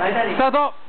スタート。